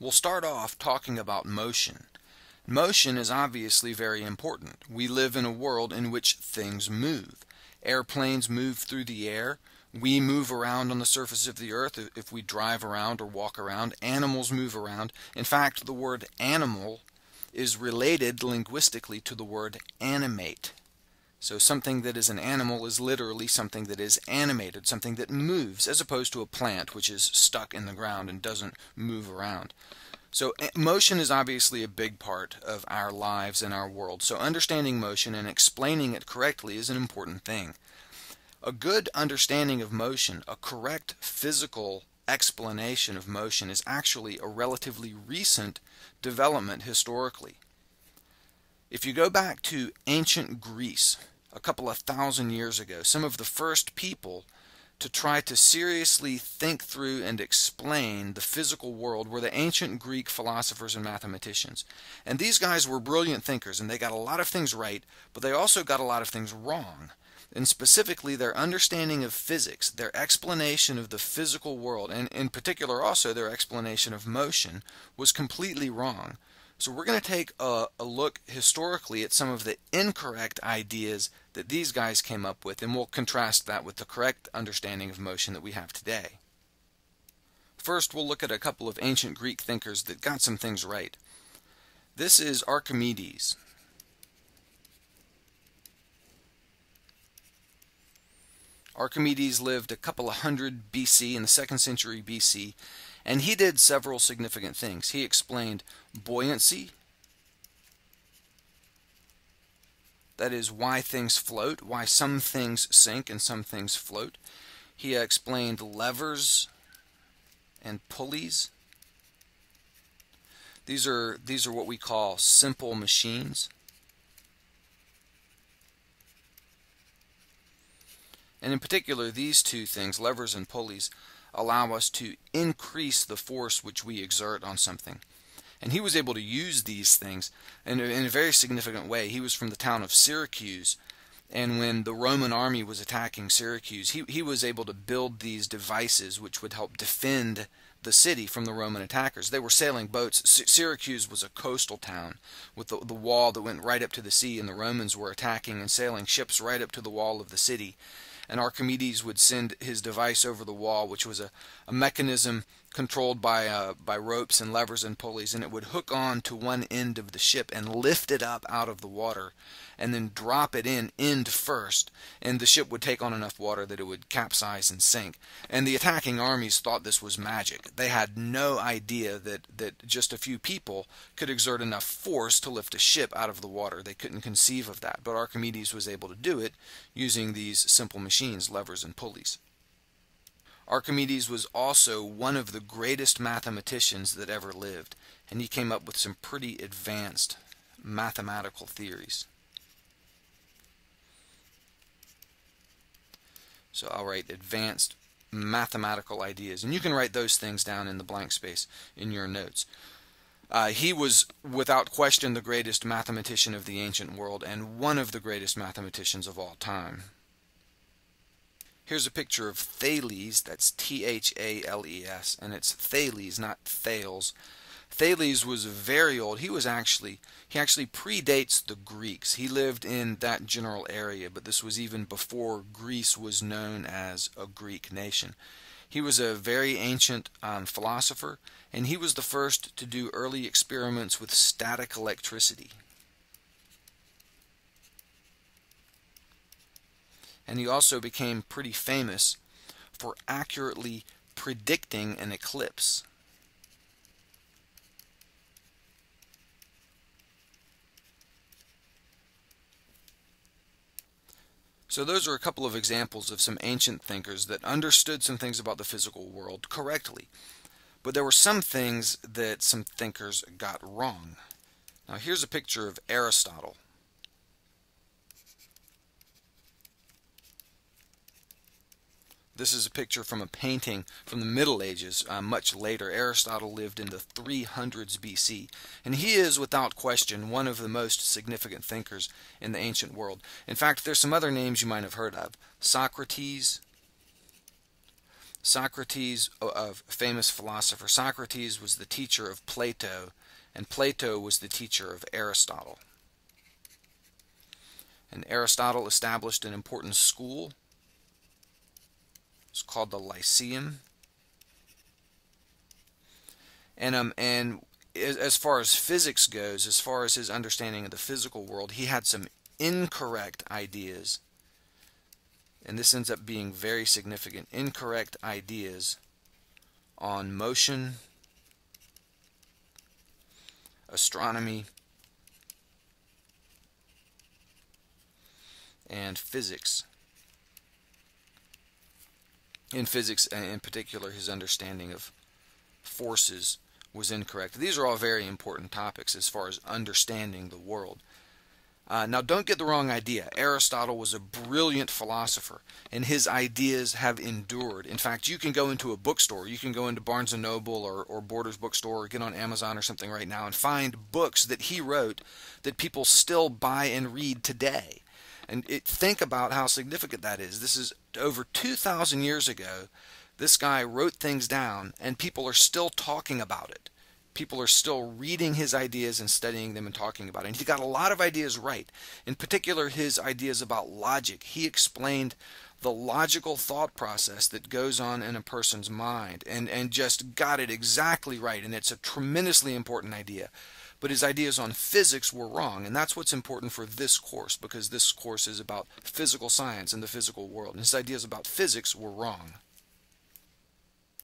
We'll start off talking about motion. Motion is obviously very important. We live in a world in which things move. Airplanes move through the air. We move around on the surface of the earth if we drive around or walk around. Animals move around. In fact, the word animal is related linguistically to the word animate. So something that is an animal is literally something that is animated, something that moves, as opposed to a plant which is stuck in the ground and doesn't move around. So eh, motion is obviously a big part of our lives and our world. So understanding motion and explaining it correctly is an important thing. A good understanding of motion, a correct physical explanation of motion is actually a relatively recent development historically. If you go back to ancient Greece, a couple of thousand years ago, some of the first people to try to seriously think through and explain the physical world were the ancient Greek philosophers and mathematicians. And these guys were brilliant thinkers, and they got a lot of things right, but they also got a lot of things wrong. And specifically, their understanding of physics, their explanation of the physical world, and in particular also their explanation of motion, was completely wrong. So we're going to take a, a, look historically at some of the incorrect ideas that these guys came up with, and we'll contrast that with the correct understanding of motion that we have today. First, we'll look at a couple of ancient Greek thinkers that got some things right. This is Archimedes. Archimedes lived a couple of hundred BC in the second century BC and he did several significant things. He explained buoyancy, that is, why things float, why some things sink and some things float. He explained levers and pulleys. These are, these are what we call simple machines. And in particular, these two things, levers and pulleys, allow us to increase the force which we exert on something. And he was able to use these things in a, in a very significant way. He was from the town of Syracuse, and when the Roman army was attacking Syracuse, he, he was able to build these devices which would help defend the city from the Roman attackers. They were sailing boats. Syracuse was a coastal town with the, the wall that went right up to the sea, and the Romans were attacking and sailing ships right up to the wall of the city and Archimedes would send his device over the wall, which was a, a mechanism controlled by uh, by ropes and levers and pulleys, and it would hook on to one end of the ship and lift it up out of the water, and then drop it in end first, and the ship would take on enough water that it would capsize and sink. And the attacking armies thought this was magic. They had no idea that that just a few people could exert enough force to lift a ship out of the water. They couldn't conceive of that, but Archimedes was able to do it using these simple machines, levers and pulleys. Archimedes was also one of the greatest mathematicians that ever lived, and he came up with some pretty advanced mathematical theories. So I'll write advanced mathematical ideas, and you can write those things down in the blank space in your notes. Uh, he was, without question, the greatest mathematician of the ancient world and one of the greatest mathematicians of all time. Here's a picture of Thales, that's T-H-A-L-E-S, and it's Thales, not Thales. Thales was very old. He was actually he actually predates the Greeks. He lived in that general area, but this was even before Greece was known as a Greek nation. He was a very ancient um, philosopher, and he was the first to do early experiments with static electricity. And he also became pretty famous for accurately predicting an eclipse. So those are a couple of examples of some ancient thinkers that understood some things about the physical world correctly. But there were some things that some thinkers got wrong. Now here's a picture of Aristotle. This is a picture from a painting from the Middle Ages, uh, much later. Aristotle lived in the 300s BC, and he is, without question, one of the most significant thinkers in the ancient world. In fact, there's some other names you might have heard of. Socrates. Socrates, a famous philosopher, Socrates was the teacher of Plato, and Plato was the teacher of Aristotle. And Aristotle established an important school. It's called the Lyceum. And um and as far as physics goes, as far as his understanding of the physical world, he had some incorrect ideas. And this ends up being very significant. Incorrect ideas on motion, astronomy, and physics. In physics, in particular, his understanding of forces was incorrect. These are all very important topics as far as understanding the world. Uh, now, don't get the wrong idea. Aristotle was a brilliant philosopher, and his ideas have endured. In fact, you can go into a bookstore. You can go into Barnes & Noble or, or Borders Bookstore or get on Amazon or something right now and find books that he wrote that people still buy and read today. And it, think about how significant that is. This is over 2,000 years ago. This guy wrote things down, and people are still talking about it people are still reading his ideas and studying them and talking about it. And he got a lot of ideas right. In particular, his ideas about logic. He explained the logical thought process that goes on in a person's mind and, and just got it exactly right. And it's a tremendously important idea. But his ideas on physics were wrong. And that's what's important for this course because this course is about physical science and the physical world. And his ideas about physics were wrong.